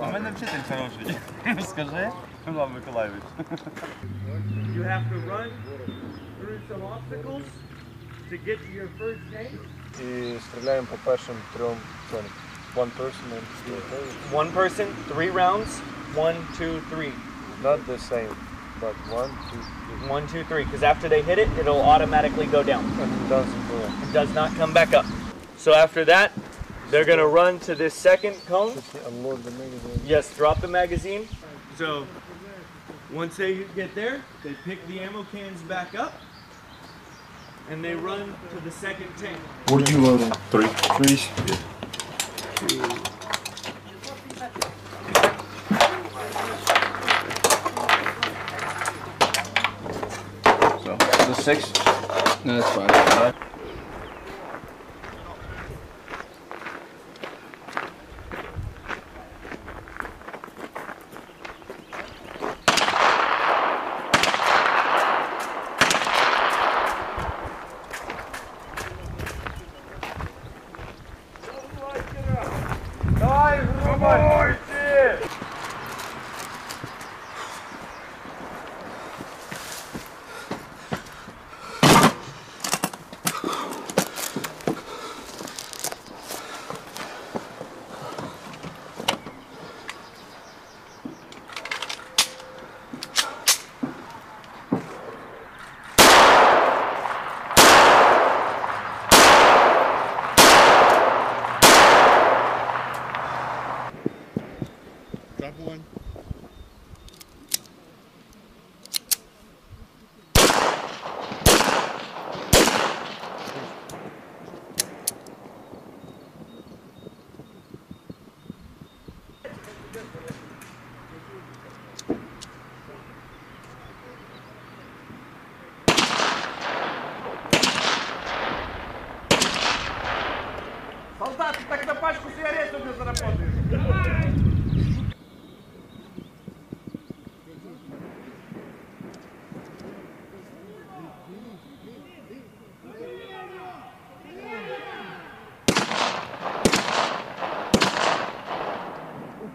У мене вчитель хороший. Скажи, Микола Миколайович. You have to run through some obstacles to get to your first tank. І стріляємо по першим трьом цьому. One person and two. One person, three rounds. One, two, three. Not the same, but one, two, three. One, two, three. Because after they hit it, it'll automatically go down. And it doesn't go. It does not come back up. So after that, they're gonna run to this second cone. Unload the magazine. Yes, drop the magazine. So once they get there, they pick the ammo cans back up and they run to the second tank. What are you loading? Three. Threes. So, the six? No, that's five. Come on. One. Солдаты, на пачку сигарет сегодня заработаешь.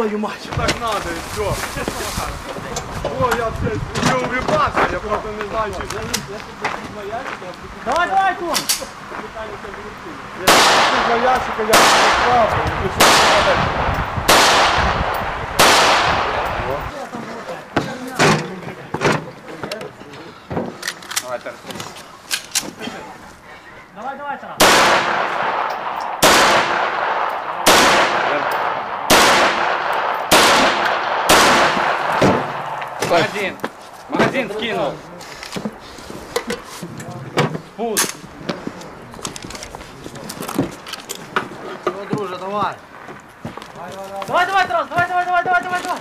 твою мать! Так надо и все. О, я не улыбаться, я просто не знаю, чи... Давай, давай, Том! Два ящика я справа, і пішов Давай, давай, Тарас! Магазин. Магазин скинул. Спуск. Давай, давай, Тарас, давай, давай, давай, давай, давай, давай!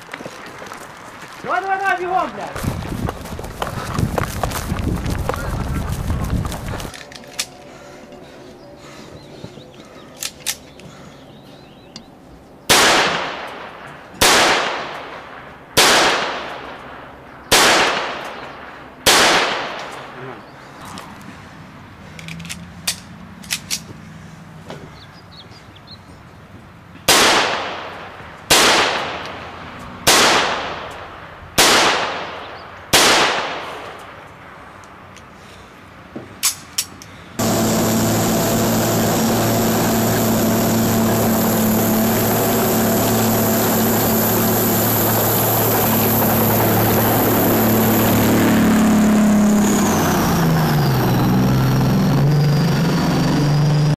Давай, давай, давай, бегом, блядь! Mm.